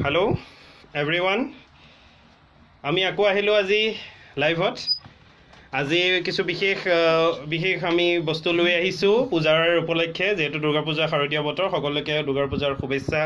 Hello every one আমি আকৌ আহিলোঁ আজি লাইভত আজি কিছু বিশেষ বিশেষ আমি বস্তু লৈ আহিছোঁ পূজাৰ উপলক্ষে যিহেতু দুৰ্গা পূজা শাৰদীয় বতৰ সকলোকে দুৰ্গা পূজাৰ শুভেচ্ছা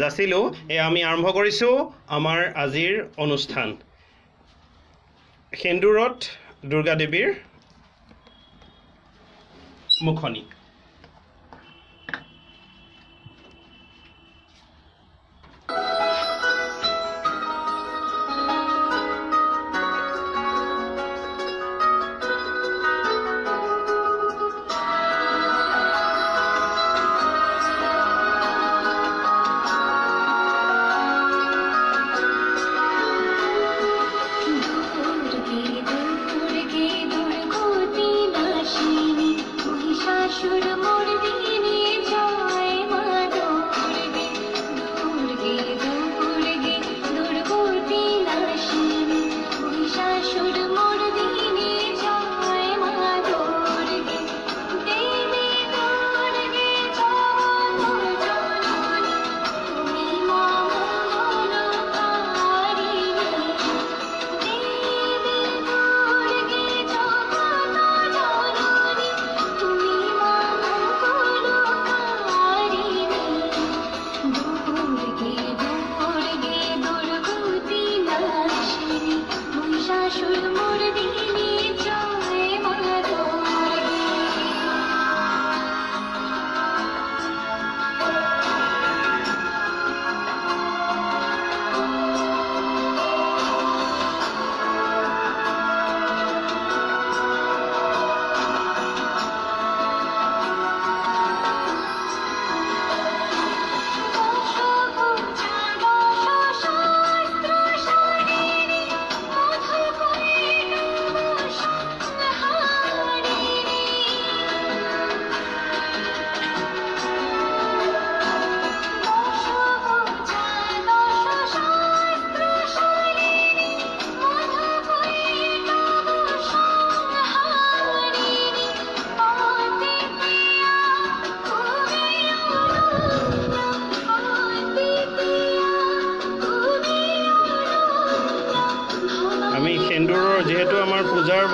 যাচিলোঁ। এয়া আমি আৰম্ভ কৰিছোঁ আমাৰ আজিৰ অনুষ্ঠান। সেন্দুৰত দুৰ্গা দেৱীৰ মুখনি।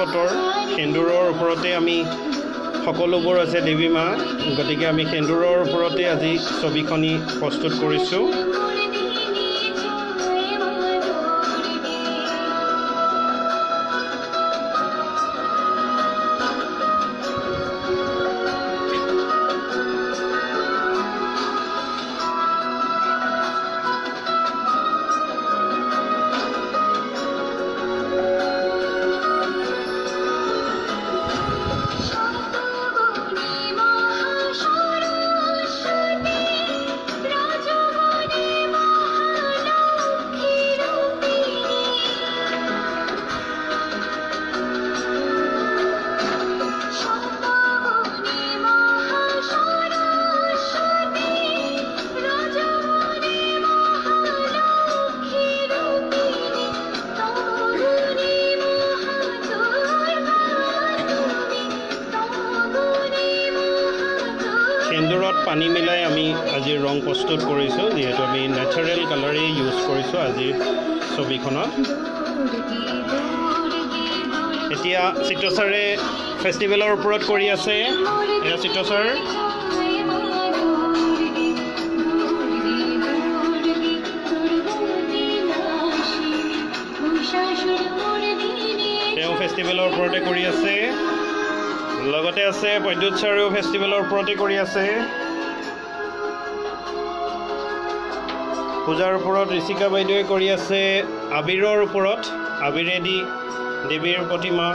বতৰ সেন্দুৰৰ ওপৰতে আমি সকলোবোৰ আছে দেৱী মা। গতিকে আমি সেন্দুৰৰ ওপৰতে আজি ছবিখনি প্ৰস্তুত কৰিছোঁ। পানী মিলাই আমি আজি ৰং প্ৰস্তুত কৰিছোঁ যিহেতু আমি নেচাৰেল কালাৰেই ইউজ কৰিছোঁ আজিৰ ছবিখনত। এতিয়া চিত্ৰচাৰে ফেষ্টিভেলৰ ওপৰত কৰি আছে। এয়া চিত্ৰচাৰ তেওঁ ফেষ্টিভেলৰ ওপৰতে কৰি আছে। লগতে আছে প্ৰদ্যুৎ ছাৰেও ফেষ্টিভেলৰ ওপৰতে কৰি আছে। পূজাৰ ওপৰত ঋষিকা বাইদেৱে কৰি আছে আবিৰৰ ওপৰত আবিৰেদি দেৱীৰ প্ৰতিমা।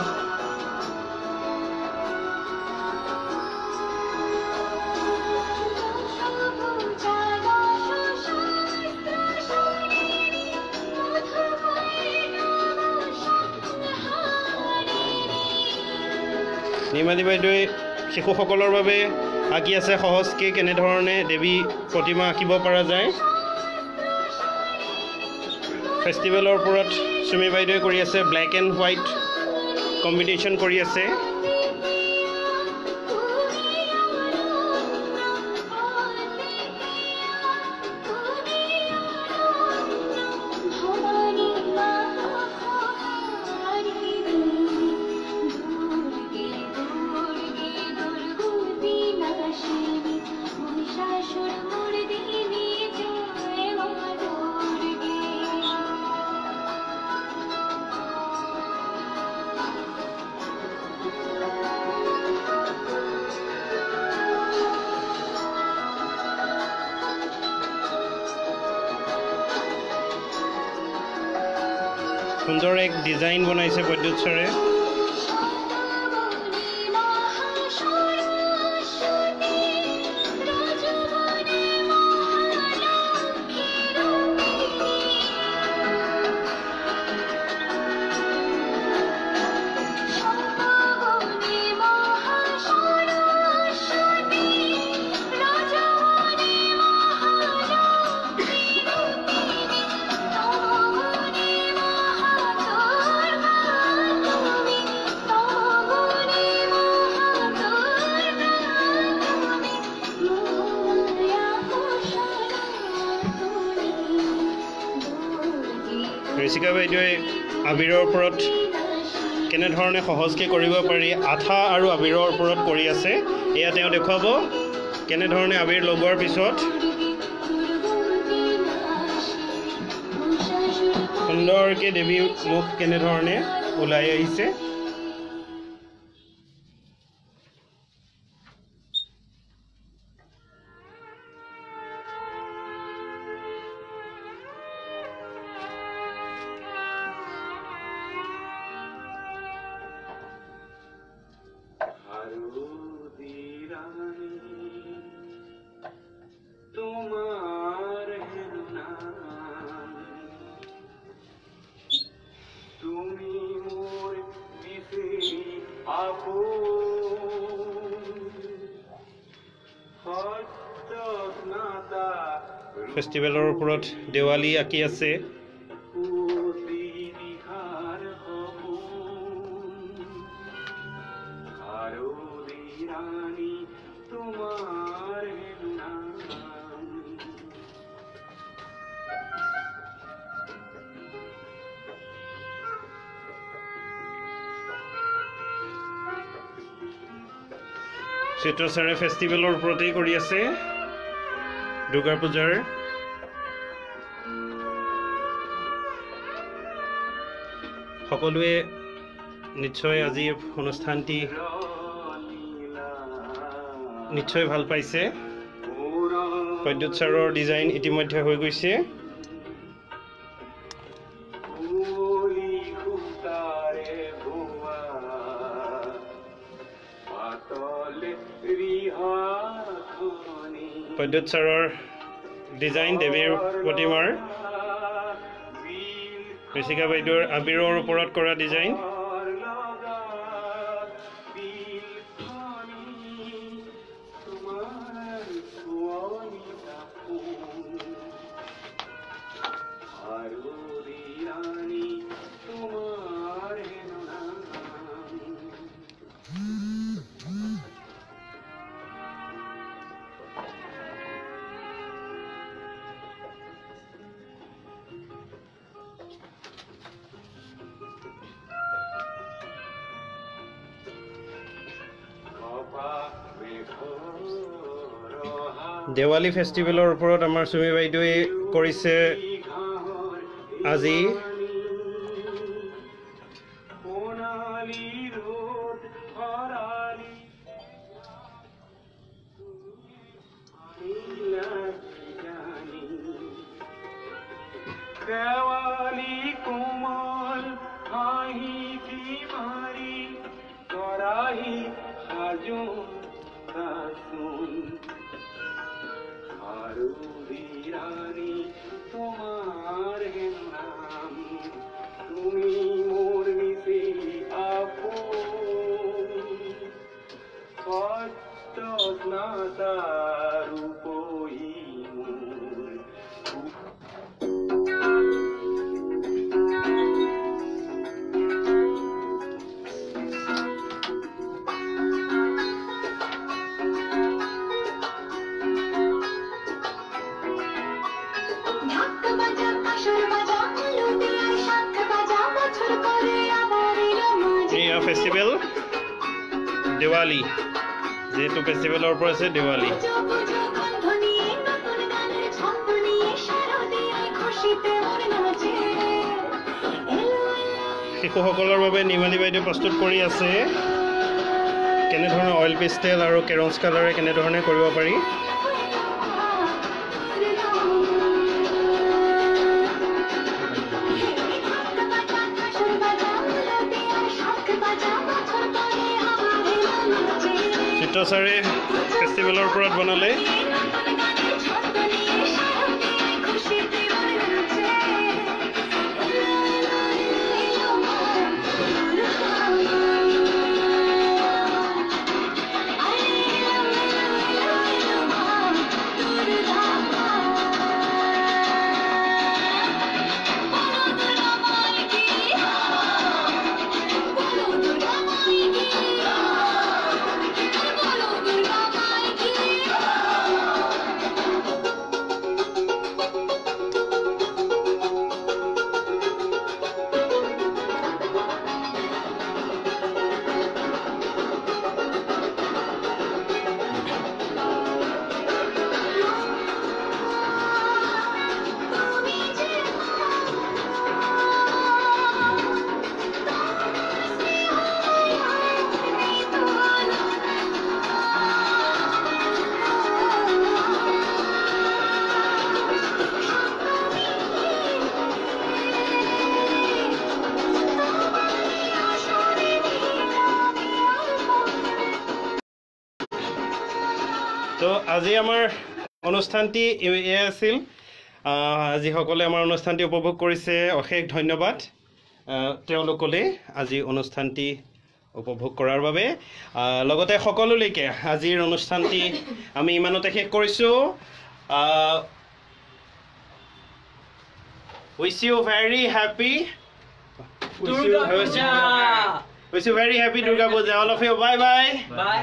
নিৰ্মালী বাইদেৱে শিশুসকলৰ বাবে আঁকি আছে সহজকৈ কেনেধৰণে দেৱী প্ৰতিমা আঁকিব পৰা যায়। ফেষ্টিভেলৰ ওপৰত চুমি বাইদেৱে কৰি আছে ব্লেক এণ্ড হোৱাইট কম্বিনেশ্যন কৰি আছে। সুন্দৰ এক ডিজাইন বনাইছে বৈদ্যুৎ ছাৰে। ঋষিকা বাইদেৱে আবিৰৰ ওপৰত কেনেধৰণে সহজকৈ কৰিব পাৰি আঠা আৰু আবিৰৰ ওপৰত কৰি আছে এয়া তেওঁ দেখুৱাব। কেনেধৰণে আবিৰ লগোৱাৰ পিছত সুন্দৰকৈ দেৱী মুখ কেনেধৰণে ওলাই আহিছে। ফেষ্টিভেলৰ ওপৰত দেৱালী আঁকি আছে। চিত্ৰ ছাৰে ফেষ্টিভেলৰ ওপৰতেই কৰি আছে। দুৰ্গা পূজাৰ সকলোৱে নিশ্চয় আজি অনুষ্ঠানটি নিশ্চয় ভাল পাইছে। প্ৰদ্যুৎ ছাৰৰ ডিজাইন ইতিমধ্যে হৈ গৈছে। প্ৰদ্যুৎ ছাৰৰ ডিজাইন দেৱীৰ প্ৰতিমাৰ ঋষিকা বাইদেউৰ আবিৰৰ ওপৰত কৰা ডিজাইন। তোমার দেৱালী ফেষ্টিভেলৰ ওপৰত আমাৰ চুমি বাইদেৱে কৰিছে আজি। দেৱালী কোমল হাঁহি মাৰি কৰাহি সাজোন মাঝে এয়া ফেষ্টিভেল দেৱালী যিহেতু ফেষ্টিভেলৰ ওপৰত আছে দেৱালী পুজো পুজো গন্ধ নিয়ে নতুন গানেৰ ছন্দ নিয়ে শাৰদীয়ায় খুশিতে ওৰ নাচে এলো এলো শিশুসকলৰ বাবে নিৰ্মালী বাইদেৱে প্ৰস্তুত কৰি আছে। কেনেধৰণে অইল পেষ্টেল আৰু কেৰঞ্চ কালাৰে কেনেধৰণে কৰিব পাৰি? ছাৰে ফেষ্টিভেলৰ ওপৰত বনালে। আজি আমাৰ অনুষ্ঠানটি এ- এয়াই আছিল। যিসকলে আমাৰ অনুষ্ঠানটি উপভোগ কৰিছে অশেষ ধন্যবাদ। তেওঁলোকলৈ আজি অনুষ্ঠানটি উপভোগ কৰাৰ বাবে। লগতে সকলোলৈকে আজিৰ অনুষ্ঠানটি আমি ইমানতে শেষ কৰিছোঁ। Wish you very happy wish you very happy Durga Puja all of you bye bye bye